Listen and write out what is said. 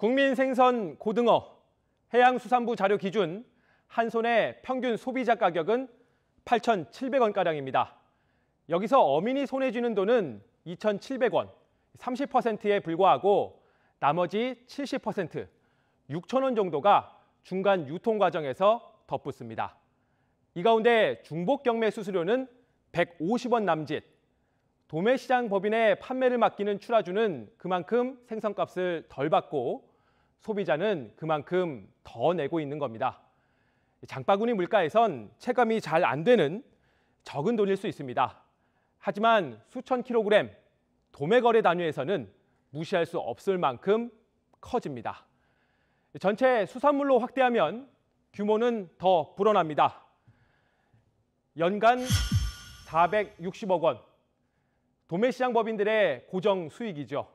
국민 생선 고등어 해양수산부 자료 기준 한 손의 평균 소비자 가격은 8,700원가량입니다. 여기서 어민이 손에 쥐는 돈은 2,700원, 30%에 불과하고 나머지 70%, 6,000원 정도가 중간 유통 과정에서 덧붙습니다. 이 가운데 중복 경매 수수료는 150원 남짓, 도매시장 법인의 판매를 맡기는 출하주는 그만큼 생선값을 덜 받고 소비자는 그만큼 더 내고 있는 겁니다. 장바구니 물가에선 체감이 잘 안 되는 적은 돈일 수 있습니다. 하지만 수천 킬로그램 도매 거래 단위에서는 무시할 수 없을 만큼 커집니다. 전체 수산물로 확대하면 규모는 더 불어납니다. 연간 460억 원. 도매시장 법인들의 고정 수익이죠.